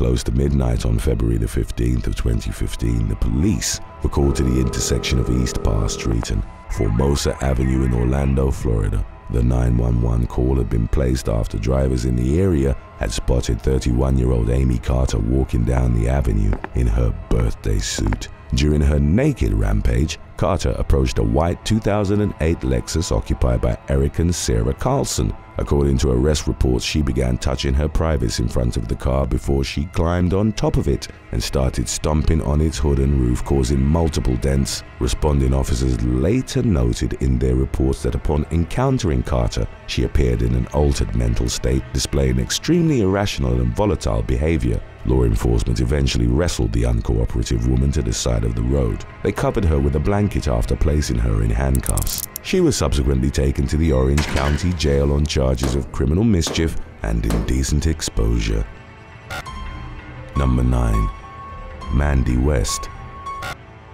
Close to midnight on February the 15th of 2015, the police were called to the intersection of East Parr Street and Formosa Avenue in Orlando, Florida. The 911 call had been placed after drivers in the area had spotted 31-year-old Amy Carter walking down the avenue in her birthday suit. During her naked rampage, Carter approached a white 2008 Lexus occupied by Eric and Sarah Carlson. According to arrest reports, she began touching her privates in front of the car before she climbed on top of it and started stomping on its hood and roof, causing multiple dents. Responding officers later noted in their reports that upon encountering Carter, she appeared in an altered mental state, displaying extremely irrational and volatile behavior. Law enforcement eventually wrestled the uncooperative woman to the side of the road. They covered her with a blanket after placing her in handcuffs. She was subsequently taken to the Orange County Jail on charges of criminal mischief and indecent exposure. Number 9. Mandy West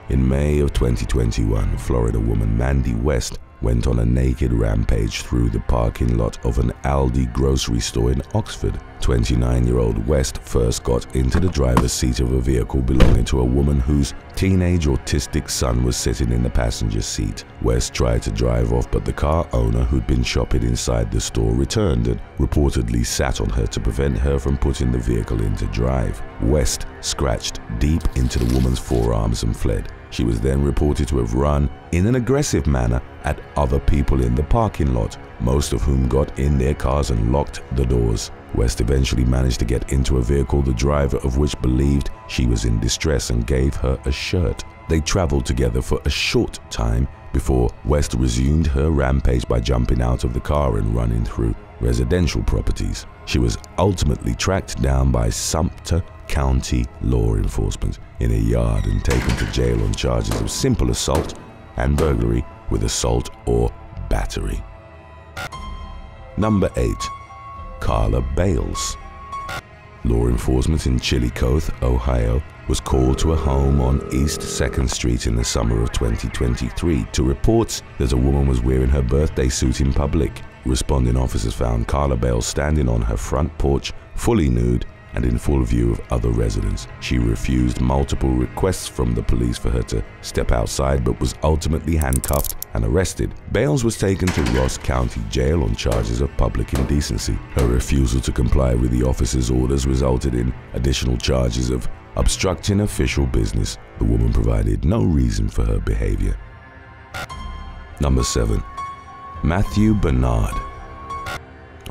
In May of 2021, Florida woman Mandy West went on a naked rampage through the parking lot of an Aldi grocery store in Oxford. 29-year-old West first got into the driver's seat of a vehicle belonging to a woman whose teenage autistic son was sitting in the passenger seat. West tried to drive off but the car owner who'd been shopping inside the store returned and reportedly sat on her to prevent her from putting the vehicle into drive. West scratched deep into the woman's forearms and fled. She was then reported to have run in an aggressive manner at other people in the parking lot, most of whom got in their cars and locked the doors. West eventually managed to get into a vehicle the driver of which believed she was in distress and gave her a shirt. They traveled together for a short time before West resumed her rampage by jumping out of the car and running through residential properties. She was ultimately tracked down by Sumter County law enforcement in a yard and taken to jail on charges of simple assault and burglary with assault or battery. Number 8. Carla Bales Law enforcement in Chillicothe, Ohio was called to a home on East 2nd Street in the summer of 2023 to reports that a woman was wearing her birthday suit in public. Responding officers found Carla Bales standing on her front porch, fully nude, and in full view of other residents. She refused multiple requests from the police for her to step outside but was ultimately handcuffed and arrested. Bales was taken to Ross County Jail on charges of public indecency. Her refusal to comply with the officer's orders resulted in additional charges of obstructing official business. The woman provided no reason for her behavior. Number 7. Matthew Bernard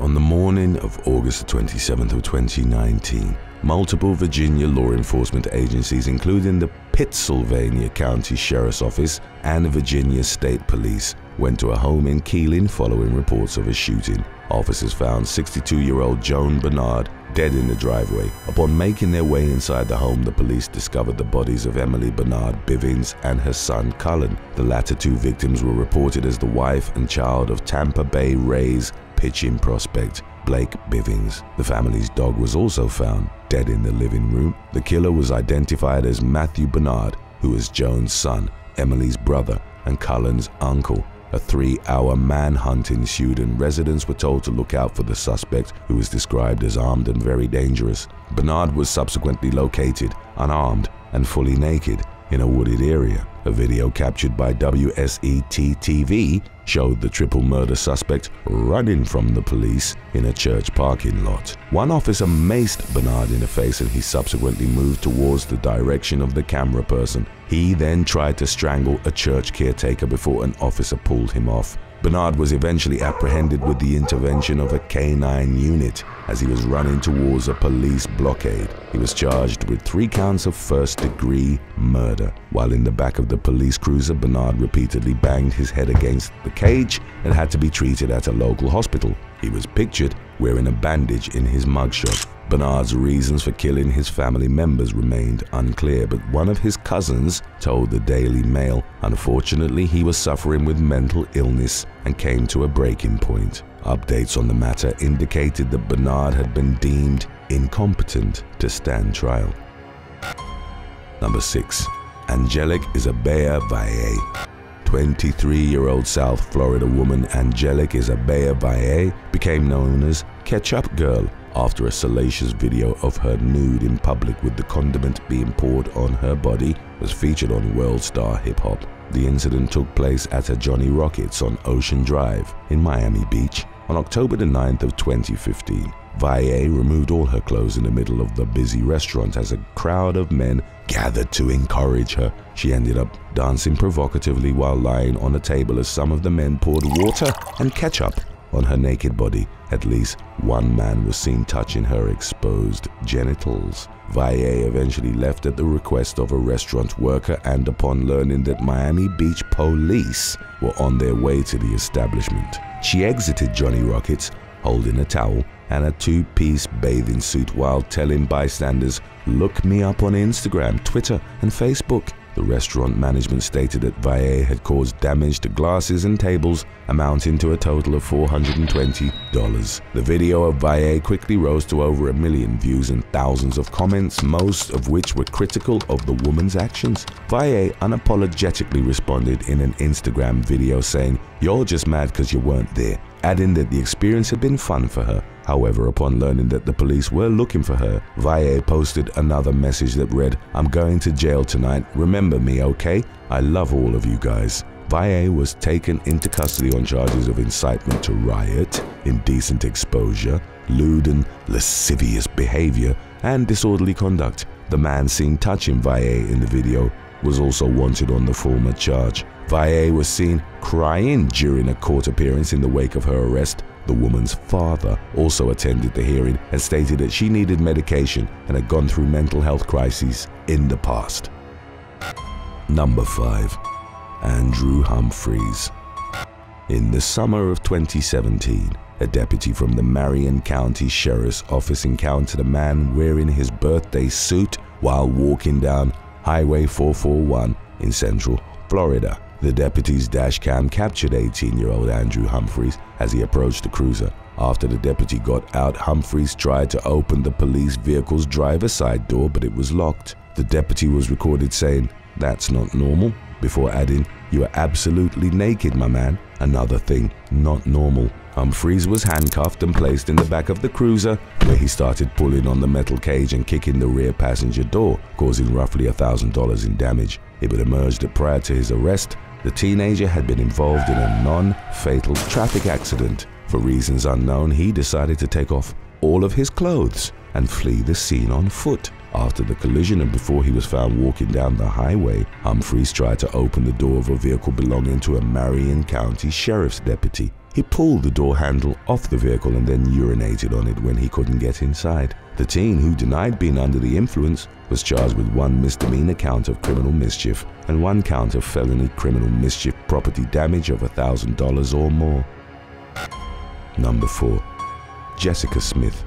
on the morning of August 27th of 2019, multiple Virginia law enforcement agencies including the Pittsylvania County Sheriff's Office and Virginia State Police went to a home in Keeling following reports of a shooting. Officers found 62-year-old Joan Bernard dead in the driveway. Upon making their way inside the home, the police discovered the bodies of Emily Bernard Bivens and her son Cullen. The latter two victims were reported as the wife and child of Tampa Bay Rays pitching prospect Blake Bivens. The family's dog was also found dead in the living room. The killer was identified as Matthew Bernard, who was Joan's son, Emily's brother, and Cullen's uncle. A three-hour manhunt ensued and residents were told to look out for the suspect who was described as armed and very dangerous. Bernard was subsequently located, unarmed and fully naked, in a wooded area. A video captured by WSET-TV showed the triple murder suspect running from the police in a church parking lot. One officer maced Bernard in the face and he subsequently moved towards the direction of the camera person. He then tried to strangle a church caretaker before an officer pulled him off. Bernard was eventually apprehended with the intervention of a canine unit as he was running towards a police blockade. He was charged with three counts of first-degree murder. While in the back of the police cruiser, Bernard repeatedly banged his head against the cage and had to be treated at a local hospital. He was pictured wearing a bandage in his mugshot. Bernard's reasons for killing his family members remained unclear, but one of his cousins told the Daily Mail unfortunately he was suffering with mental illness and came to a breaking point. Updates on the matter indicated that Bernard had been deemed incompetent to stand trial. Number 6. Angelic Isabella Valle 23-year-old South Florida woman Angelic Isabella Valle became known as Ketchup Girl after a salacious video of her nude in public with the condiment being poured on her body was featured on World Star Hip Hop. The incident took place at a Johnny Rockets on Ocean Drive in Miami Beach on October the 9th of 2015. Valle removed all her clothes in the middle of the busy restaurant as a crowd of men gathered to encourage her. She ended up dancing provocatively while lying on a table as some of the men poured water and ketchup on her naked body. At least one man was seen touching her exposed genitals. Valle eventually left at the request of a restaurant worker and upon learning that Miami Beach police were on their way to the establishment. She exited Johnny Rockets holding a towel and a two-piece bathing suit while telling bystanders, look me up on Instagram, Twitter and Facebook. The restaurant management stated that Valle had caused damage to glasses and tables amounting to a total of $420. The video of Valle quickly rose to over a million views and thousands of comments, most of which were critical of the woman's actions. Valle unapologetically responded in an Instagram video saying, You're just mad because you weren't there, adding that the experience had been fun for her However, upon learning that the police were looking for her, Valle posted another message that read, I'm going to jail tonight, remember me, okay? I love all of you guys. Valle was taken into custody on charges of incitement to riot, indecent exposure, lewd and lascivious behavior, and disorderly conduct. The man seen touching Valle in the video was also wanted on the former charge. Valle was seen crying during a court appearance in the wake of her arrest, the woman's father also attended the hearing and stated that she needed medication and had gone through mental health crises in the past. Number 5. Andrew Humphreys In the summer of 2017, a deputy from the Marion County Sheriff's Office encountered a man wearing his birthday suit while walking down Highway 441 in Central Florida. The deputy's dashcam captured 18-year-old Andrew Humphreys as he approached the cruiser. After the deputy got out, Humphreys tried to open the police vehicle's driver's side door, but it was locked. The deputy was recorded saying, that's not normal, before adding, you are absolutely naked, my man. Another thing, not normal. Humphreys was handcuffed and placed in the back of the cruiser, where he started pulling on the metal cage and kicking the rear passenger door, causing roughly $1,000 in damage. It would emerge that prior to his arrest, the teenager had been involved in a non-fatal traffic accident. For reasons unknown, he decided to take off all of his clothes and flee the scene on foot. After the collision and before he was found walking down the highway, Humphreys tried to open the door of a vehicle belonging to a Marion County Sheriff's deputy. He pulled the door handle off the vehicle and then urinated on it when he couldn't get inside. The teen, who denied being under the influence, was charged with one misdemeanor count of criminal mischief and one count of felony criminal mischief property damage of $1,000 or more. Number 4. Jessica Smith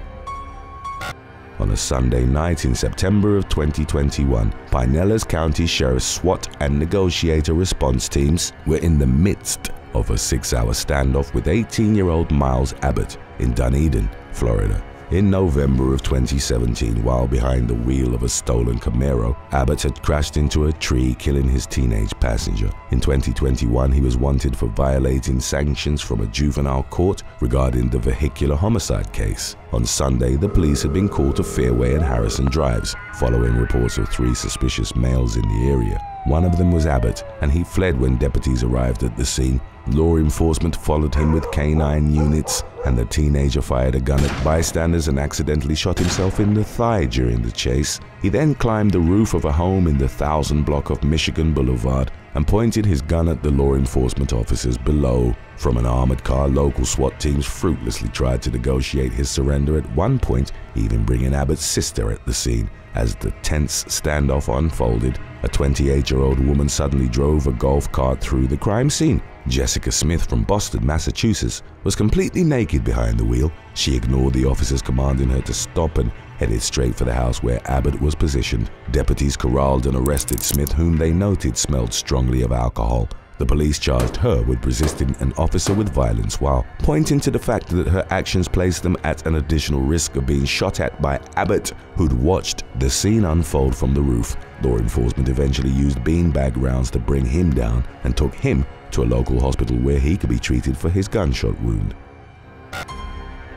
on a Sunday night in September of 2021, Pinellas County Sheriff's SWAT and negotiator response teams were in the midst of a six-hour standoff with 18-year-old Miles Abbott in Dunedin, Florida. In November of 2017, while behind the wheel of a stolen Camaro, Abbott had crashed into a tree, killing his teenage passenger. In 2021, he was wanted for violating sanctions from a juvenile court regarding the vehicular homicide case. On Sunday, the police had been called to Fairway and Harrison Drives, following reports of three suspicious males in the area. One of them was Abbott, and he fled when deputies arrived at the scene. Law enforcement followed him with canine units, and the teenager fired a gun at bystanders and accidentally shot himself in the thigh during the chase. He then climbed the roof of a home in the Thousand block of Michigan Boulevard and pointed his gun at the law enforcement officers below. From an armored car, local SWAT teams fruitlessly tried to negotiate his surrender at one point, even bringing Abbott's sister at the scene. As the tense standoff unfolded, a 28-year-old woman suddenly drove a golf cart through the crime scene. Jessica Smith from Boston, Massachusetts, was completely naked behind the wheel. She ignored the officers commanding her to stop and headed straight for the house where Abbott was positioned. Deputies corralled and arrested Smith, whom they noted smelled strongly of alcohol. The police charged her with resisting an officer with violence while pointing to the fact that her actions placed them at an additional risk of being shot at by Abbott, who'd watched the scene unfold from the roof. Law enforcement eventually used beanbag rounds to bring him down and took him to a local hospital where he could be treated for his gunshot wound.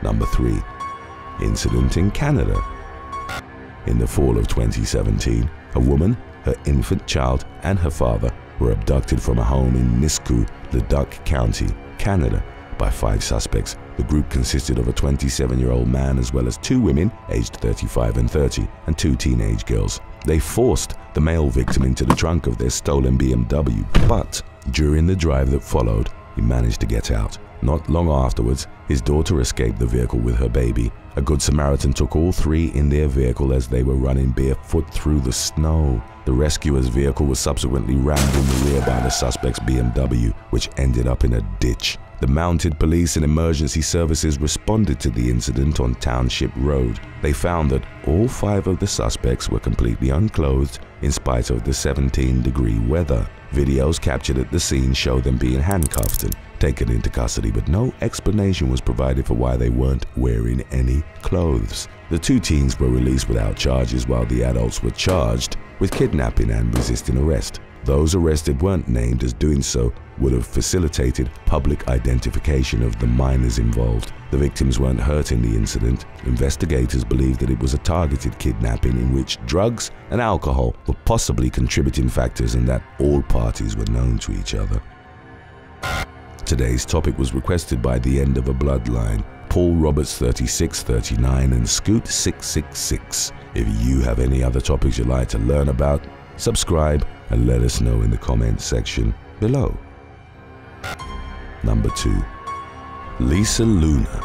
Number 3. incident in Canada. In the fall of 2017, a woman, her infant child, and her father were abducted from a home in Nisku, Leduc County, Canada, by five suspects. The group consisted of a 27-year-old man as well as two women, aged 35 and 30, and two teenage girls. They forced the male victim into the trunk of their stolen BMW, but during the drive that followed, he managed to get out. Not long afterwards, his daughter escaped the vehicle with her baby. A Good Samaritan took all three in their vehicle as they were running barefoot through the snow. The rescuer's vehicle was subsequently rammed in the rear by the suspect's BMW, which ended up in a ditch. The mounted police and emergency services responded to the incident on Township Road. They found that all five of the suspects were completely unclothed in spite of the 17 degree weather. Videos captured at the scene show them being handcuffed and taken into custody, but no explanation was provided for why they weren't wearing any clothes. The two teens were released without charges while the adults were charged with kidnapping and resisting arrest. Those arrested weren't named as doing so would have facilitated public identification of the minors involved. The victims weren't hurt in the incident. Investigators believe that it was a targeted kidnapping in which drugs and alcohol were possibly contributing factors and that all parties were known to each other. Today's topic was requested by the end of a bloodline, Paul Roberts 3639 and Scoot 666. If you have any other topics you'd like to learn about, subscribe and let us know in the comments section below. Number 2. Lisa Luna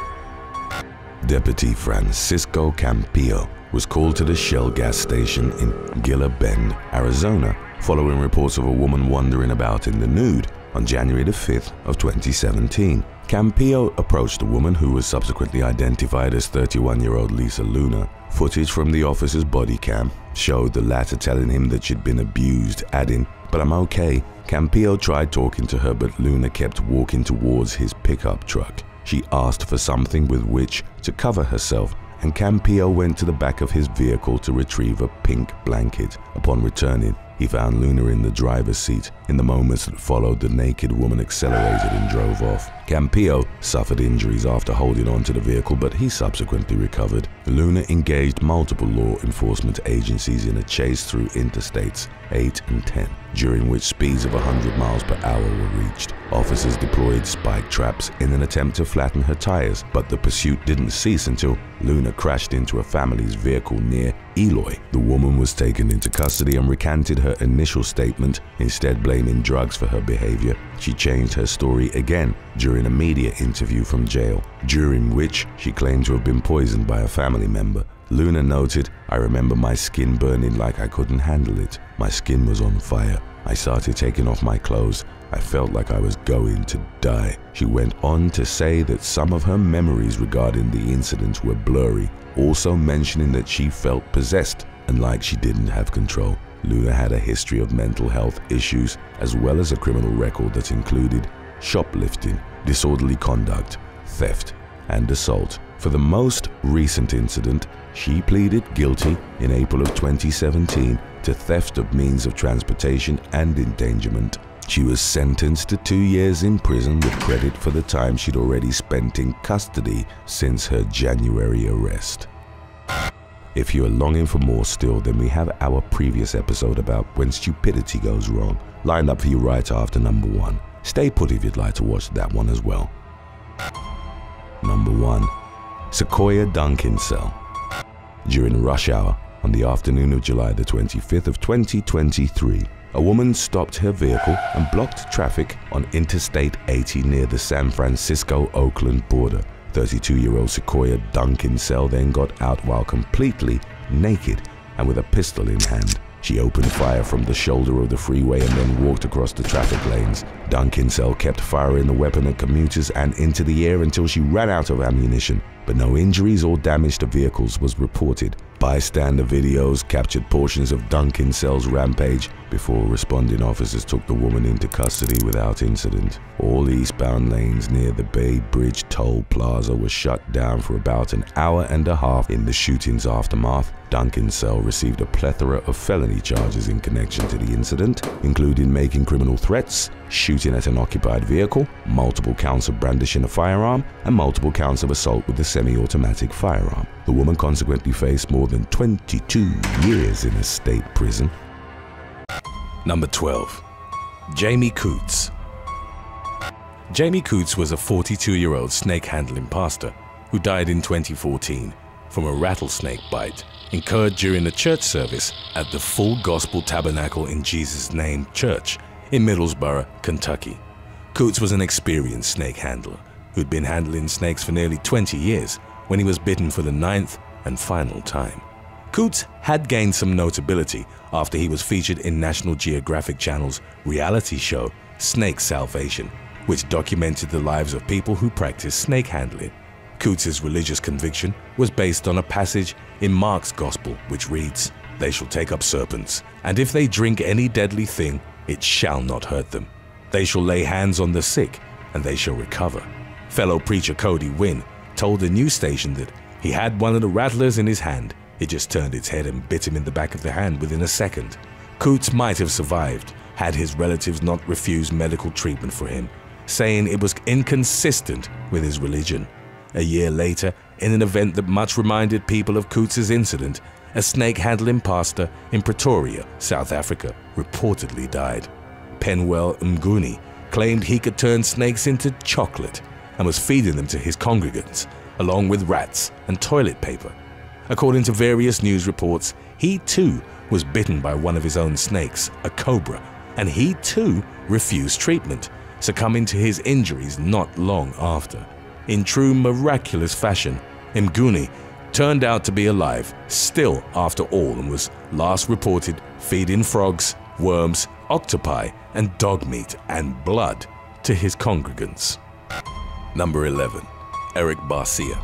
Deputy Francisco Campillo was called to the Shell gas station in Gila Bend, Arizona, following reports of a woman wandering about in the nude on January the 5th of 2017. Campillo approached the woman who was subsequently identified as 31-year-old Lisa Luna. Footage from the officer's body cam showed the latter telling him that she'd been abused, adding, but I'm okay. Campillo tried talking to her but Luna kept walking towards his pickup truck. She asked for something with which to cover herself and Campillo went to the back of his vehicle to retrieve a pink blanket. Upon returning, he found Luna in the driver's seat. In the moments that followed, the naked woman accelerated and drove off. Campillo suffered injuries after holding on to the vehicle, but he subsequently recovered. Luna engaged multiple law enforcement agencies in a chase through interstates 8 and 10, during which speeds of 100 miles per hour were reached. Officers deployed spike traps in an attempt to flatten her tires, but the pursuit didn't cease until Luna crashed into a family's vehicle near Eloy. The woman was taken into custody and recanted her initial statement, instead blaming drugs for her behavior. She changed her story again during a media interview from jail, during which she claimed to have been poisoned by a family member. Luna noted, I remember my skin burning like I couldn't handle it. My skin was on fire. I started taking off my clothes. I felt like I was going to die. She went on to say that some of her memories regarding the incident were blurry, also mentioning that she felt possessed and like she didn't have control. Luna had a history of mental health issues as well as a criminal record that included shoplifting, disorderly conduct, theft, and assault. For the most recent incident, she pleaded guilty in April of 2017 to theft of means of transportation and endangerment. She was sentenced to two years in prison with credit for the time she'd already spent in custody since her January arrest. If you are longing for more still, then we have our previous episode about when stupidity goes wrong, lined up for you right after number one. Stay put if you'd like to watch that one as well. Number 1. Sequoia Dunkinsell During rush hour on the afternoon of July the 25th of 2023, a woman stopped her vehicle and blocked traffic on Interstate 80 near the San Francisco-Oakland border. 32-year-old Sequoia Dunkinsell then got out while completely naked and with a pistol in hand. She opened fire from the shoulder of the freeway and then walked across the traffic lanes. Dunkinsell kept firing the weapon at commuters and into the air until she ran out of ammunition, but no injuries or damage to vehicles was reported. Bystander videos captured portions of Dunkinsell's rampage before responding officers took the woman into custody without incident. All eastbound lanes near the Bay Bridge Toll Plaza were shut down for about an hour and a half in the shooting's aftermath. Dunkinsell received a plethora of felony charges in connection to the incident, including making criminal threats, shooting at an occupied vehicle, multiple counts of brandishing a firearm, and multiple counts of assault with a semi-automatic firearm. The woman consequently faced more than 22 years in a state prison. Number 12. Jamie Coates Jamie Coates was a 42-year-old snake-handling pastor who died in 2014 from a rattlesnake bite incurred during a church service at the Full Gospel Tabernacle in Jesus' Name Church in Middlesboro, Kentucky. Coates was an experienced snake handler who'd been handling snakes for nearly 20 years when he was bitten for the ninth and final time. Coates had gained some notability after he was featured in National Geographic Channel's reality show Snake Salvation, which documented the lives of people who practice snake handling. Coates' religious conviction was based on a passage in Mark's Gospel which reads, They shall take up serpents, and if they drink any deadly thing, it shall not hurt them. They shall lay hands on the sick, and they shall recover. Fellow preacher Cody Winn told the news station that he had one of the rattlers in his hand. It just turned its head and bit him in the back of the hand within a second. Coates might have survived had his relatives not refused medical treatment for him, saying it was inconsistent with his religion. A year later, in an event that much reminded people of Coates' incident, a snake handling pastor in Pretoria, South Africa, reportedly died. Penuel Mnguni claimed he could turn snakes into chocolate and was feeding them to his congregants, along with rats and toilet paper. According to various news reports, he too was bitten by one of his own snakes, a cobra, and he too refused treatment, succumbing to his injuries not long after. In true miraculous fashion, Mnguni turned out to be alive still after all and was last reported feeding frogs, worms, octopi, and dog meat and blood to his congregants. Number 11. Eric Barcia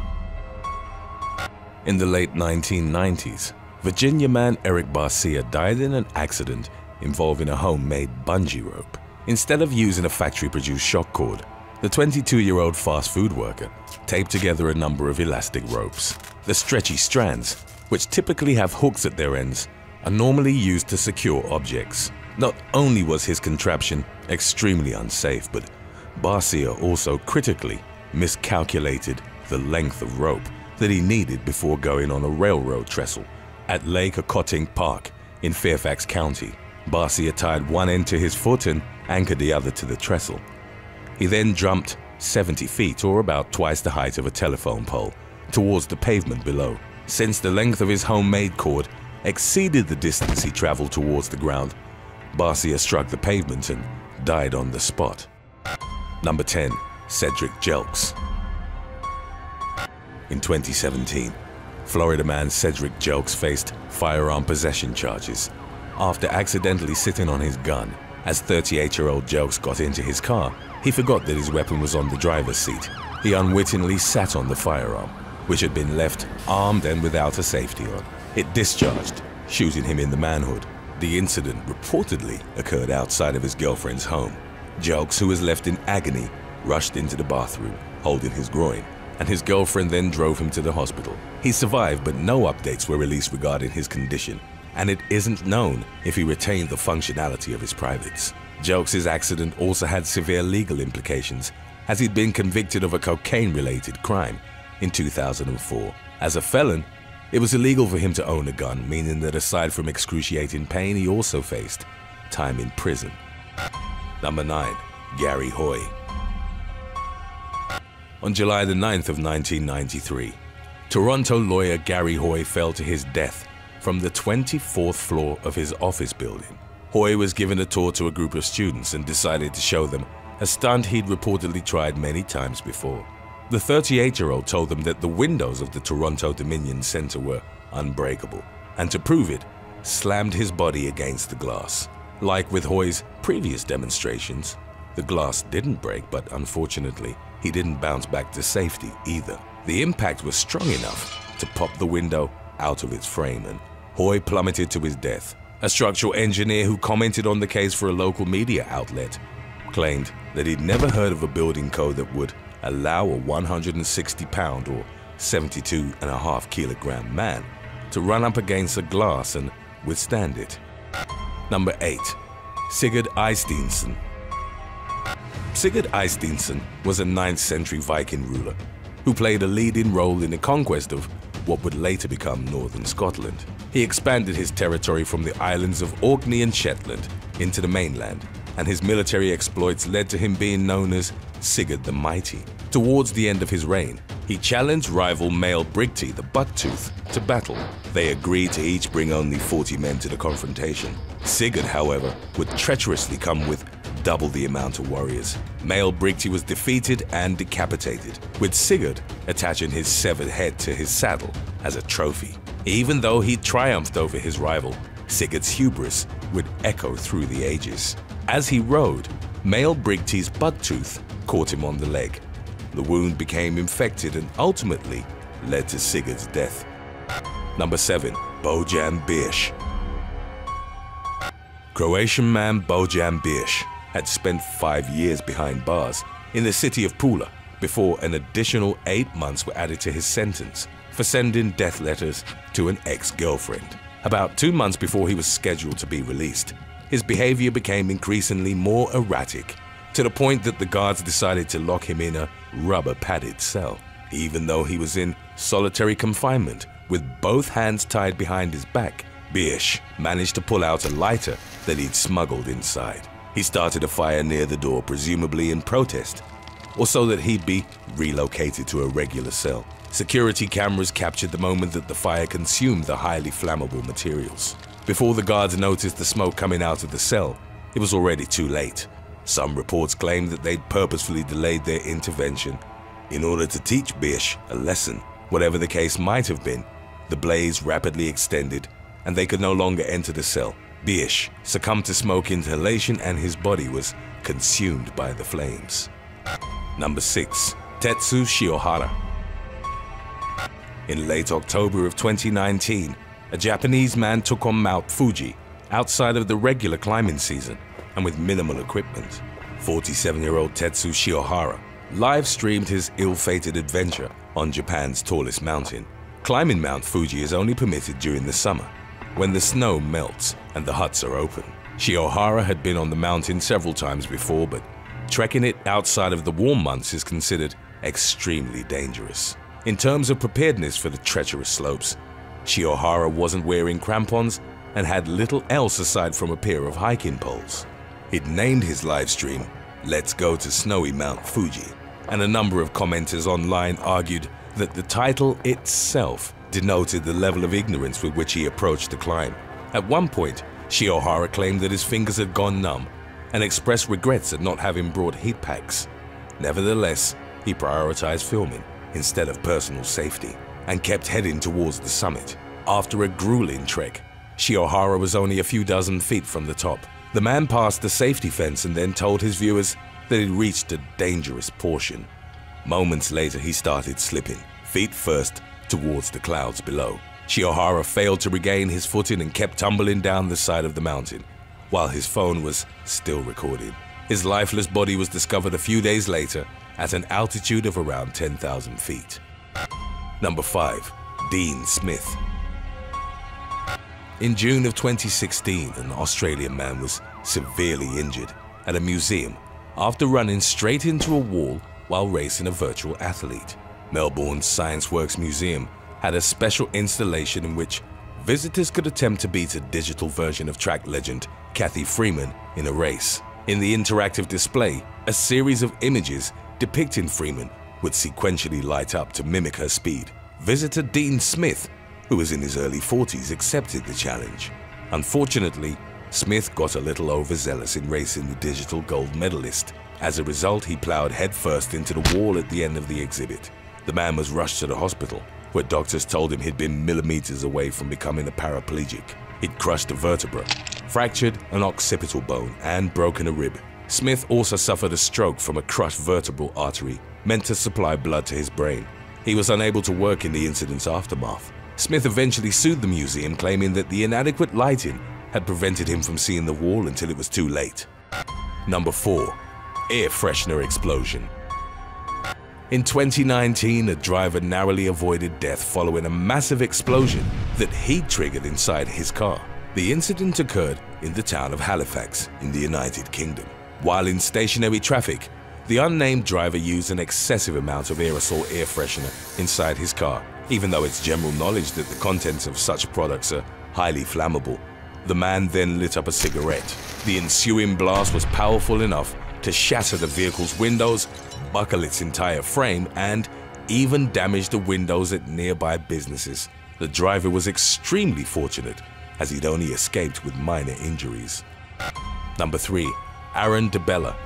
In the late 1990s, Virginia man Eric Barcia died in an accident involving a homemade bungee rope. Instead of using a factory-produced shock cord, the 22-year-old fast food worker taped together a number of elastic ropes. The stretchy strands, which typically have hooks at their ends, are normally used to secure objects. Not only was his contraption extremely unsafe, but Barcia also critically miscalculated the length of rope that he needed before going on a railroad trestle at Lake Accotink Park in Fairfax County. Barcia tied one end to his foot and anchored the other to the trestle. He then jumped 70 feet, or about twice the height of a telephone pole, towards the pavement below. Since the length of his homemade cord exceeded the distance he traveled towards the ground, Barcia struck the pavement and died on the spot. Number 10. Cedric Jelks In 2017, Florida man Cedric Jelks faced firearm possession charges after accidentally sitting on his gun as 38-year-old Jelks got into his car he forgot that his weapon was on the driver's seat. He unwittingly sat on the firearm, which had been left armed and without a safety on. It discharged, shooting him in the manhood. The incident reportedly occurred outside of his girlfriend's home. Jelks, who was left in agony, rushed into the bathroom, holding his groin, and his girlfriend then drove him to the hospital. He survived, but no updates were released regarding his condition, and it isn't known if he retained the functionality of his privates. Jelks' accident also had severe legal implications as he'd been convicted of a cocaine-related crime in 2004. As a felon, it was illegal for him to own a gun, meaning that aside from excruciating pain, he also faced time in prison. Number 9. Gary Hoy On July the 9th of 1993, Toronto lawyer Gary Hoy fell to his death from the 24th floor of his office building. Hoy was given a tour to a group of students and decided to show them a stunt he'd reportedly tried many times before. The 38-year-old told them that the windows of the Toronto Dominion Center were unbreakable, and to prove it, slammed his body against the glass. Like with Hoy's previous demonstrations, the glass didn't break, but unfortunately, he didn't bounce back to safety either. The impact was strong enough to pop the window out of its frame and Hoy plummeted to his death a structural engineer who commented on the case for a local media outlet claimed that he'd never heard of a building code that would allow a 160 pound or 72 and a half kilogram man to run up against a glass and withstand it. Number 8. Sigurd Eysteinsson Sigurd Eysteinsson was a 9th century Viking ruler who played a leading role in the conquest of what would later become northern Scotland. He expanded his territory from the islands of Orkney and Shetland into the mainland, and his military exploits led to him being known as Sigurd the Mighty. Towards the end of his reign, he challenged rival Mael Brigti the Bucktooth to battle. They agreed to each bring only 40 men to the confrontation. Sigurd, however, would treacherously come with double the amount of warriors. Mael Brigti was defeated and decapitated, with Sigurd attaching his severed head to his saddle as a trophy. Even though he triumphed over his rival, Sigurd's hubris would echo through the ages. As he rode, Mael Brigti's bucktooth caught him on the leg. The wound became infected and ultimately led to Sigurd's death. Number 7. Bojan Birch Croatian man Bojan Birch had spent five years behind bars in the city of Pula before an additional eight months were added to his sentence for sending death letters to an ex-girlfriend. About two months before he was scheduled to be released, his behavior became increasingly more erratic to the point that the guards decided to lock him in a rubber-padded cell. Even though he was in solitary confinement with both hands tied behind his back, Birch managed to pull out a lighter that he'd smuggled inside. He started a fire near the door, presumably in protest, or so that he'd be relocated to a regular cell. Security cameras captured the moment that the fire consumed the highly flammable materials. Before the guards noticed the smoke coming out of the cell, it was already too late. Some reports claimed that they'd purposefully delayed their intervention in order to teach Bish a lesson. Whatever the case might have been, the blaze rapidly extended and they could no longer enter the cell. Birch succumbed to smoke inhalation and his body was consumed by the flames. Number 6. Tetsu Shiohara In late October of 2019, a Japanese man took on Mount Fuji outside of the regular climbing season and with minimal equipment. 47-year-old Tetsu Shiohara live-streamed his ill-fated adventure on Japan's tallest mountain. Climbing Mount Fuji is only permitted during the summer, when the snow melts and the huts are open. Shiohara had been on the mountain several times before, but trekking it outside of the warm months is considered extremely dangerous. In terms of preparedness for the treacherous slopes, Shiohara wasn't wearing crampons and had little else aside from a pair of hiking poles. He'd named his livestream Let's Go to Snowy Mount Fuji, and a number of commenters online argued that the title itself denoted the level of ignorance with which he approached the climb. At one point, Shiohara claimed that his fingers had gone numb and expressed regrets at not having brought heat packs. Nevertheless, he prioritized filming instead of personal safety and kept heading towards the summit. After a grueling trek, Shiohara was only a few dozen feet from the top. The man passed the safety fence and then told his viewers that he'd reached a dangerous portion. Moments later, he started slipping, feet first towards the clouds below. Shiohara failed to regain his footing and kept tumbling down the side of the mountain, while his phone was still recording. His lifeless body was discovered a few days later at an altitude of around 10,000 feet. Number 5. Dean Smith In June of 2016, an Australian man was severely injured at a museum after running straight into a wall while racing a virtual athlete. Melbourne's Scienceworks Museum had a special installation in which visitors could attempt to beat a digital version of track legend Cathy Freeman in a race. In the interactive display, a series of images depicting Freeman would sequentially light up to mimic her speed. Visitor Dean Smith, who was in his early 40s, accepted the challenge. Unfortunately, Smith got a little overzealous in racing the digital gold medalist. As a result, he plowed headfirst into the wall at the end of the exhibit. The man was rushed to the hospital, where doctors told him he'd been millimeters away from becoming a paraplegic. He'd crushed a vertebra, fractured an occipital bone, and broken a rib. Smith also suffered a stroke from a crushed vertebral artery meant to supply blood to his brain. He was unable to work in the incident's aftermath. Smith eventually sued the museum, claiming that the inadequate lighting had prevented him from seeing the wall until it was too late. Number 4. Air Freshener Explosion In 2019, a driver narrowly avoided death following a massive explosion that he triggered inside his car. The incident occurred in the town of Halifax in the United Kingdom. While in stationary traffic, the unnamed driver used an excessive amount of aerosol air freshener inside his car, even though it's general knowledge that the contents of such products are highly flammable. The man then lit up a cigarette. The ensuing blast was powerful enough to shatter the vehicle's windows, buckle its entire frame, and even damage the windows at nearby businesses. The driver was extremely fortunate as he'd only escaped with minor injuries. Number 3. Aaron DeBella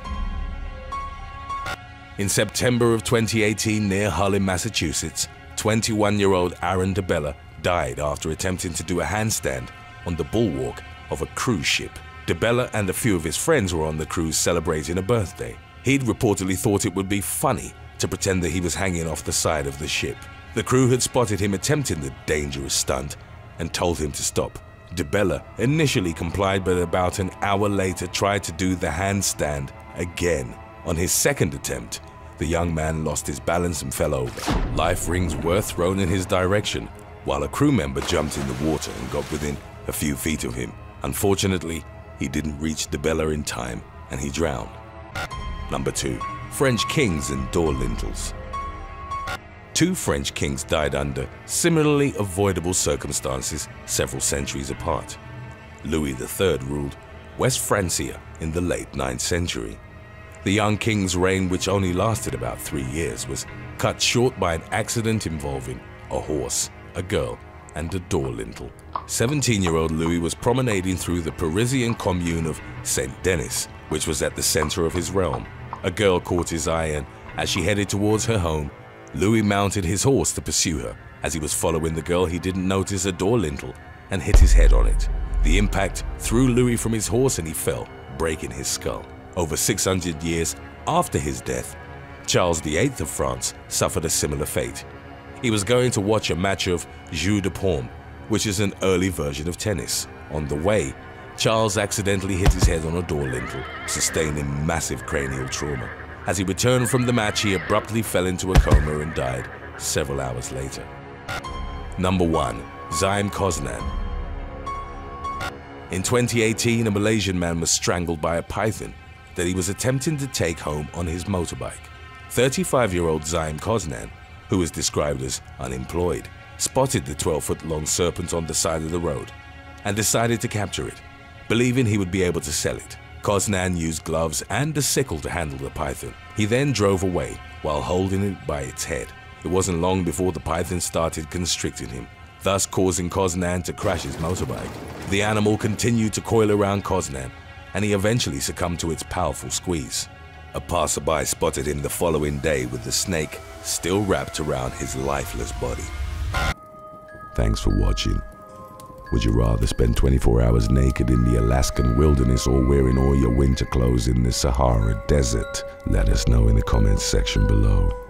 In September of 2018 near in Massachusetts, 21-year-old Aaron DeBella died after attempting to do a handstand on the bulwark of a cruise ship. DeBella and a few of his friends were on the cruise celebrating a birthday. He'd reportedly thought it would be funny to pretend that he was hanging off the side of the ship. The crew had spotted him attempting the dangerous stunt and told him to stop. DeBella initially complied but about an hour later tried to do the handstand again. On his second attempt, the young man lost his balance and fell over. Life rings were thrown in his direction, while a crew member jumped in the water and got within a few feet of him. Unfortunately, he didn't reach DeBella in time and he drowned. Number 2. French Kings and Door Lintels Two French kings died under similarly avoidable circumstances several centuries apart. Louis III ruled West Francia in the late 9th century. The young king's reign, which only lasted about three years, was cut short by an accident involving a horse, a girl, and a door lintel. 17-year-old Louis was promenading through the Parisian commune of Saint Denis, which was at the center of his realm. A girl caught his eye and, as she headed towards her home, Louis mounted his horse to pursue her. As he was following the girl, he didn't notice a door lintel and hit his head on it. The impact threw Louis from his horse and he fell, breaking his skull. Over 600 years after his death, Charles VIII of France suffered a similar fate. He was going to watch a match of jeu de paume, which is an early version of tennis. On the way, Charles accidentally hit his head on a door lintel, sustaining massive cranial trauma. As he returned from the match, he abruptly fell into a coma and died several hours later. Number 1. Zaim Koznan In 2018, a Malaysian man was strangled by a python that he was attempting to take home on his motorbike. 35-year-old Zaim Koznan, who was described as unemployed, spotted the 12-foot-long serpent on the side of the road and decided to capture it, believing he would be able to sell it. Koznan used gloves and a sickle to handle the python. He then drove away while holding it by its head. It wasn't long before the python started constricting him, thus causing Koznan to crash his motorbike. The animal continued to coil around Koznan, and he eventually succumbed to its powerful squeeze. A passerby spotted him the following day with the snake still wrapped around his lifeless body. Thanks for watching. Would you rather spend 24 hours naked in the Alaskan wilderness or wearing all your winter clothes in the Sahara Desert? Let us know in the comments section below.